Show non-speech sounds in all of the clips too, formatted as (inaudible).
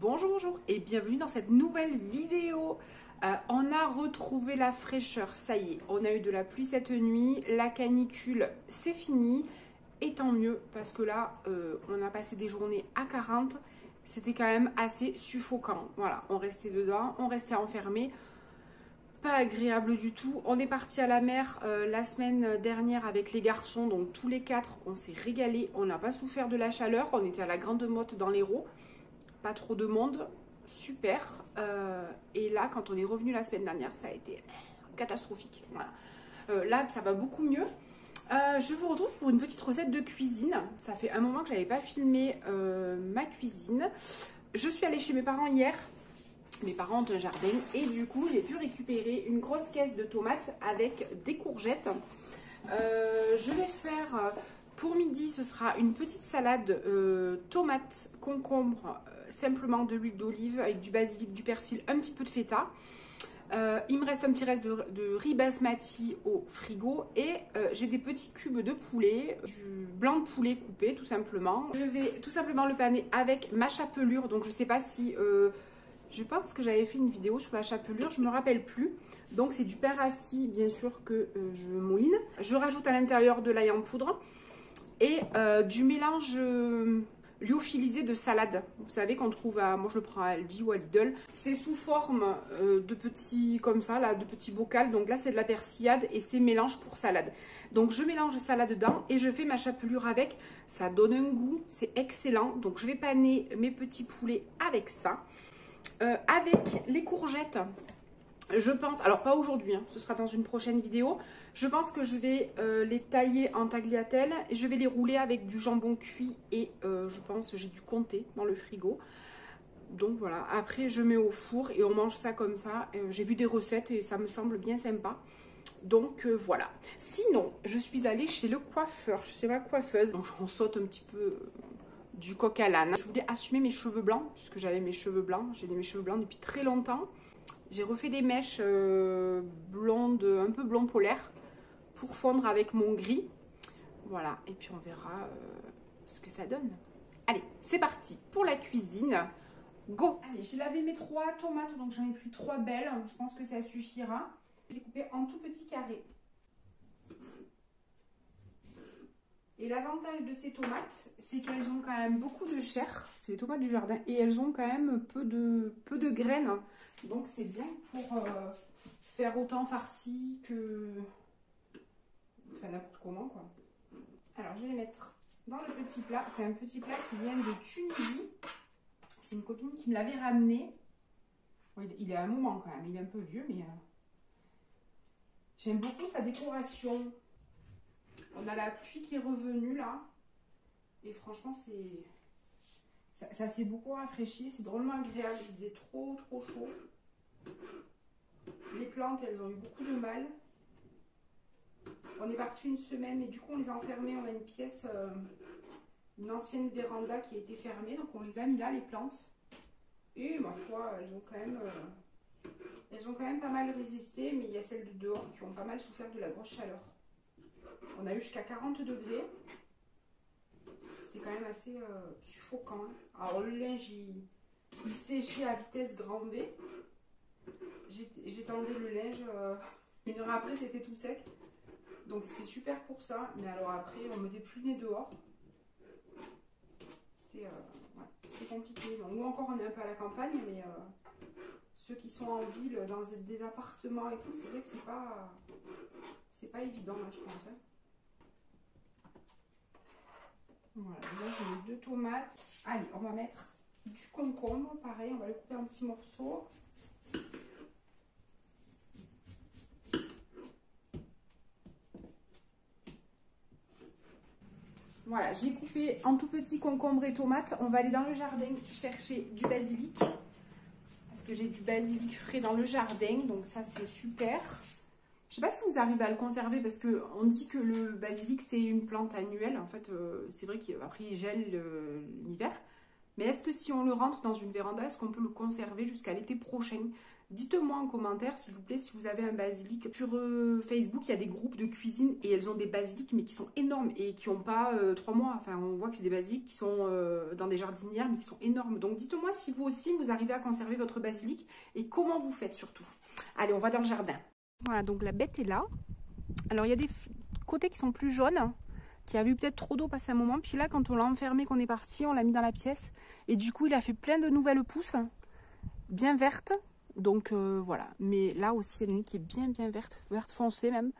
Bonjour, bonjour et bienvenue dans cette nouvelle vidéo. Euh, on a retrouvé la fraîcheur, ça y est, on a eu de la pluie cette nuit, la canicule c'est fini et tant mieux parce que là euh, on a passé des journées à 40, c'était quand même assez suffocant. Voilà, on restait dedans, on restait enfermé, pas agréable du tout. On est parti à la mer euh, la semaine dernière avec les garçons, donc tous les quatre on s'est régalé, on n'a pas souffert de la chaleur, on était à la Grande Motte dans l'Hérault pas trop de monde, super. Euh, et là, quand on est revenu la semaine dernière, ça a été catastrophique. Euh, là, ça va beaucoup mieux. Euh, je vous retrouve pour une petite recette de cuisine. Ça fait un moment que je n'avais pas filmé ma cuisine. Je suis allée chez mes parents hier. Mes parents ont un jardin et du coup j'ai pu récupérer une grosse caisse de tomates avec des courgettes. je vais faire pour midi ce sera une petite salade tomate, concombre, simplement de l'huile d'olive avec du basilic, du persil, un petit peu de feta. Euh, il me reste un petit reste de, riz basmati au frigo et euh, j'ai des petits cubes de poulet, du blanc de poulet coupé tout simplement. Je vais tout simplement le paner avec ma chapelure, donc je sais pas si... Euh, je pense que j'avais fait une vidéo sur la chapelure, je me rappelle plus. Donc c'est du pain rassis bien sûr que je mouline. Je rajoute à l'intérieur de l'ail en poudre et du mélange lyophilisé de salade. Vous savez qu'on trouve à, moi je le prends à Aldi ou à Lidl. C'est sous forme euh, de petits, comme ça, là, de petits bocals. Donc là c'est de la persillade et c'est mélange pour salade. Donc je mélange ça là-dedans et je fais ma chapelure avec. Ça donne un goût, c'est excellent. Donc je vais paner mes petits poulets avec ça. Euh, avec les courgettes, je pense, alors pas aujourd'hui, hein, ce sera dans une prochaine vidéo. Je pense que je vais euh, les tailler en tagliatelle et je vais les rouler avec du jambon cuit et euh, je pense j'ai du comté dans le frigo. Donc voilà, après je mets au four et on mange ça comme ça. Euh, j'ai vu des recettes et ça me semble bien sympa. Donc voilà. Sinon, je suis allée chez le coiffeur, sais pas coiffeuse. Donc on saute un petit peu du coq à l'âne. Je voulais assumer mes cheveux blancs puisque j'avais mes cheveux blancs. J'ai mes cheveux blancs depuis très longtemps. J'ai refait des mèches euh, blondes, un peu blond polaire, pour fondre avec mon gris. Voilà, et puis on verra euh, ce que ça donne. Allez, c'est parti pour la cuisine. Go Allez, j'ai lavé mes trois tomates, donc j'en ai pris trois belles. Je pense que ça suffira. Je les couper en tout petits carrés. Et l'avantage de ces tomates, c'est qu'elles ont quand même beaucoup de chair. C'est les tomates du jardin. Et elles ont quand même peu de, peu de graines. Donc c'est bien pour euh, faire autant farci que... Enfin n'importe comment quoi. Alors je vais les mettre dans le petit plat. C'est un petit plat qui vient de Tunisie. C'est une copine qui me l'avait ramené. il est à un moment quand même. Il est un peu vieux mais... Euh, j'aime beaucoup sa décoration. On a la pluie qui est revenue là. Et franchement, c'est. Ça, s'est beaucoup rafraîchi. C'est drôlement agréable. Il faisait trop, trop chaud. Les plantes, elles ont eu beaucoup de mal. On est parti une semaine, mais du coup, on les a enfermées. On a une pièce, euh, une ancienne véranda qui a été fermée. Donc, on les a mis là, les plantes. Et ma foi, elles ont quand même. Euh, elles ont quand pas mal résisté, mais il y a celles de dehors qui ont pas mal souffert de la grosse chaleur. On a eu jusqu'à 40 degrés. C'était quand même assez euh, suffocant. Hein. Alors le linge, il, séchait à vitesse grand V. J'ai le linge. Euh, une heure après, c'était tout sec. Donc c'était super pour ça. Mais alors après, on le nez dehors. C'était euh, compliqué. nous encore, on est un peu à la campagne, mais ceux qui sont en ville, dans des appartements et tout, c'est vrai que c'est pas, c'est pas évident, hein, je pense. Hein. Voilà, là j'ai mis deux tomates. Allez, on va mettre du concombre, pareil, on va le couper en petits morceaux. Voilà, j'ai coupé en tout petit concombre et tomates. On va aller dans le jardin chercher du basilic. Parce que j'ai du basilic frais dans le jardin, donc ça c'est super. Je sais pas si vous arrivez à le conserver parce qu'on dit que le basilic c'est une plante annuelle. En fait, euh, c'est vrai qu'après il gèle euh, l'hiver. Mais est-ce que si on le rentre dans une véranda, est-ce qu'on peut le conserver jusqu'à l'été prochain? Dites-moi en commentaire, s'il vous plaît, si vous avez un basilic. Sur euh, Facebook, il y a des groupes de cuisine et elles ont des basilics, mais qui sont énormes et qui n'ont pas euh, trois mois. Enfin, on voit que c'est des basilics qui sont euh, dans des jardinières, mais qui sont énormes. Donc, dites-moi si vous aussi, vous arrivez à conserver votre basilic et comment vous faites surtout. Allez, on va dans le jardin. Voilà, donc la bête est là. Alors, il y a des côtés qui sont plus jaunes qui a vu peut-être trop d'eau passer un moment. Puis là, quand on l'a enfermé, qu'on est parti, on l'a mis dans la pièce. Et du coup, il a fait plein de nouvelles pousses, bien vertes. Donc euh, voilà. Mais là aussi, il y est bien, bien verte, verte foncée même.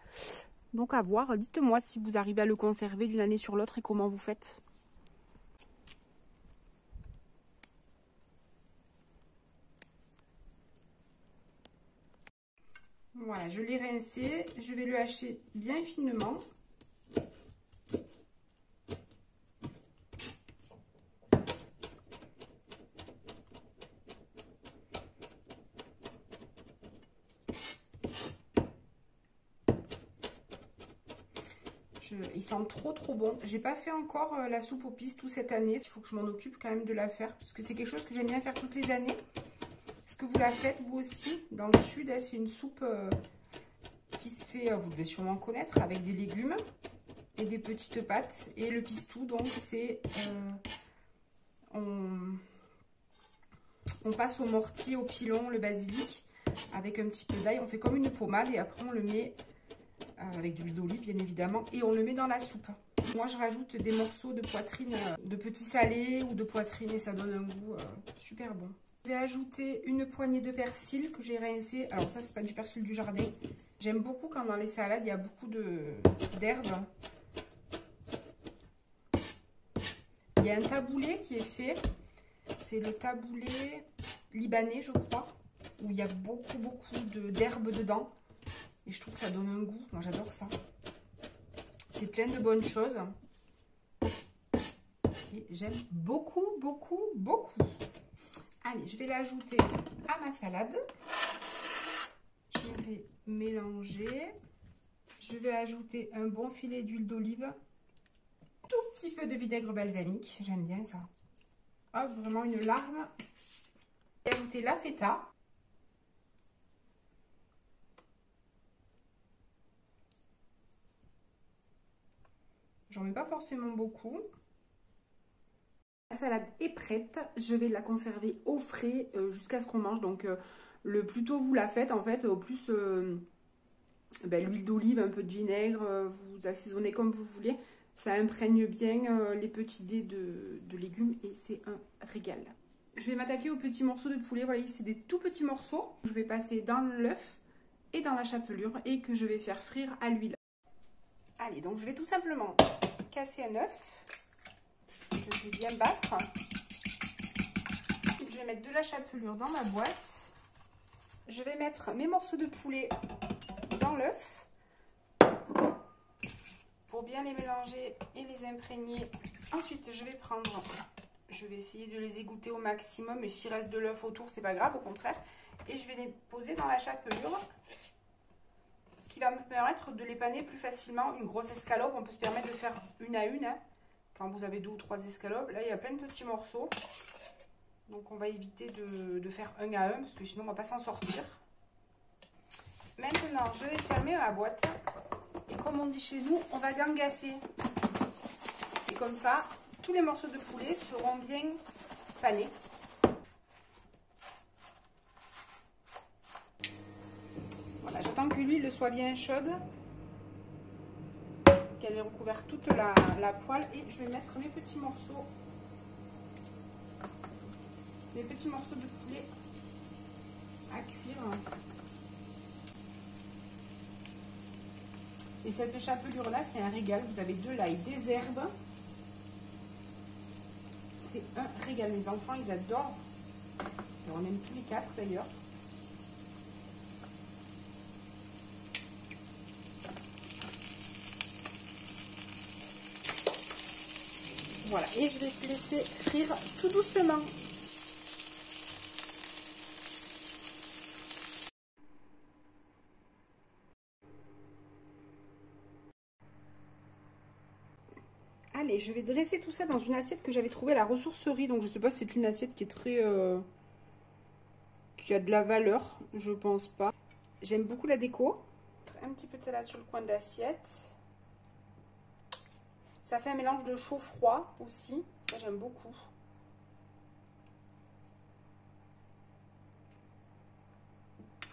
Donc à voir. Dites-moi si vous arrivez à le conserver d'une année sur l'autre et comment vous faites. Voilà, je l'ai rincé. Je vais le hacher bien finement. il sent trop trop bon. J'ai pas fait encore euh, la soupe aux pistes cette année. Il faut que je m'en occupe quand même de la faire. Parce que c'est quelque chose que j'aime bien faire toutes les années. Est-ce que vous la faites vous aussi Dans le sud, hein, c'est une soupe euh, qui se fait, euh, vous devez sûrement connaître, avec des légumes et des petites pâtes. Et le pistou, donc c'est... on, on passe au mortier, au pilon, le basilic avec un petit peu d'ail. On fait comme une pommade et après on le met avec de l'huile d'olive bien évidemment, et on le met dans la soupe. Moi je rajoute des morceaux de poitrine, euh, de petits salés ou de poitrine et ça donne un goût euh, super bon. Je vais ajouter une poignée de persil que j'ai rincé. Alors ça c'est pas du persil du jardin. J'aime beaucoup quand dans les salades il y a beaucoup d'herbes. Il y a un taboulé qui est fait. C'est le taboulé libanais je crois. Où il y a beaucoup beaucoup d'herbes dedans. Et je trouve que ça donne un goût. Moi, j'adore ça. C'est plein de bonnes choses. Et j'aime beaucoup, beaucoup, beaucoup. Allez, je vais l'ajouter à ma salade. Je vais mélanger. Je vais ajouter un bon filet d'huile d'olive. Tout petit peu de vinaigre balsamique. J'aime bien ça. Hop, vraiment une larme. Ajouter la feta. J'en mets pas forcément beaucoup. La salade est prête. Je vais la conserver au frais euh, jusqu'à ce qu'on mange. Donc, euh, le plus tôt vous la faites, en fait, au plus euh, ben, l'huile d'olive, un peu de vinaigre, vous assaisonnez comme vous voulez. Ça imprègne bien les petits dés de, de légumes et c'est un régal. Je vais m'attaquer aux petits morceaux de poulet. Voilà, c'est des tout petits morceaux. Je vais passer dans l'œuf et dans la chapelure et que je vais faire frire à l'huile. Allez, donc je vais tout simplement casser un œuf que je vais bien battre. Je vais mettre de la chapelure dans ma boîte. Je vais mettre mes morceaux de poulet dans l'œuf pour bien les mélanger et les imprégner. Ensuite, je vais prendre, je vais essayer de les égoutter au maximum. Et s'il reste de l'œuf autour, c'est pas grave, au contraire. Et je vais les poser dans la chapelure va me permettre de les paner plus facilement. Une grosse escalope, on peut se permettre de faire une à une. Hein. quand vous avez deux ou trois escalopes. Là, il y a plein de petits morceaux. Donc, on va éviter de, faire un à un parce que sinon, on va pas s'en sortir. Maintenant, je vais fermer ma boîte. Et comme on dit chez nous, on va gangasser. Et comme ça, tous les morceaux de poulet seront bien panés. L'huile soit bien chaude, qu'elle ait recouvert toute la, poêle. Et je vais mettre mes petits morceaux, mes petits morceaux de poulet à cuire. Et cette chapelure là, c'est un régal. Vous avez de l'ail, des herbes. C'est un régal. Les enfants, ils adorent. on aime tous les quatre d'ailleurs. Voilà, et je vais laisser frire tout doucement. Allez, je vais dresser tout ça dans une assiette que j'avais trouvée à la ressourcerie. Donc, je sais pas si c'est une assiette qui est très... Euh, qui a de la valeur, je pense pas. J'aime beaucoup la déco. Un petit peu de salade sur le coin de l'assiette. Ça fait un mélange de chaud-froid aussi. Ça, j'aime beaucoup.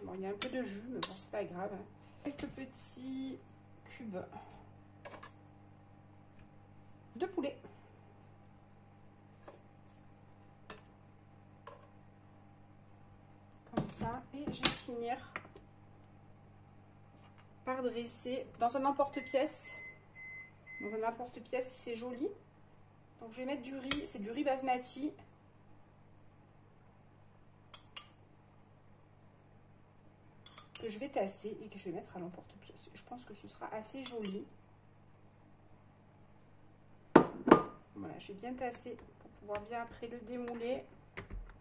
Bon, il y a un peu de jus, mais bon, c'est pas grave. Quelques petits cubes de poulet. Comme ça. Et je vais finir par dresser dans un emporte-pièce. Dans un emporte-pièce, c'est joli. Donc je vais mettre du riz, c'est du riz basmati. Que je vais tasser et que je vais mettre à l'emporte-pièce. Je pense que ce sera assez joli. Voilà, je vais bien tasser pour pouvoir bien après le démouler.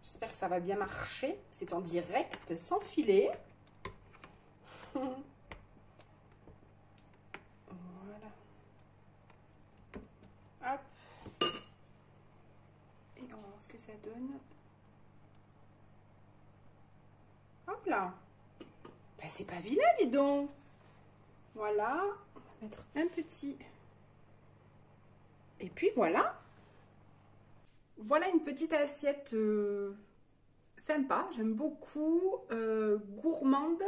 J'espère que ça va bien marcher. C'est en direct, sans filet. (laughs) voilà. Hop. Et on va voir ce que ça donne. Hop là. Ben, c'est pas vilain, dis donc. Voilà. On va mettre un petit et puis voilà. Voilà une petite assiette euh, sympa, j'aime beaucoup, euh, gourmande,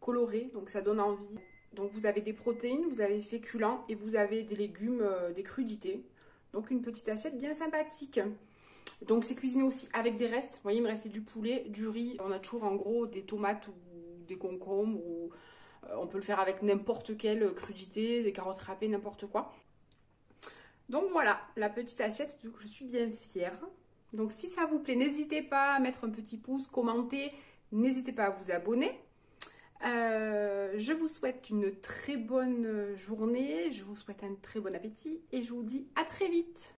colorée, donc ça donne envie. Donc vous avez des protéines, vous avez féculents et vous avez des légumes, euh, des crudités. Donc une petite assiette bien sympathique. Donc c'est cuisiné aussi avec des restes. Vous voyez, il me restait du poulet, du riz. On a toujours en gros des tomates ou des concombres. Ou, on peut le faire avec n'importe quelle crudité, des carottes râpées, n'importe quoi. Donc voilà, la petite assiette, je suis bien fière. Donc si ça vous plaît, n'hésitez pas à mettre un petit pouce, commenter, n'hésitez pas à vous abonner. Euh, je vous souhaite une très bonne journée, je vous souhaite un très bon appétit et je vous dis à très vite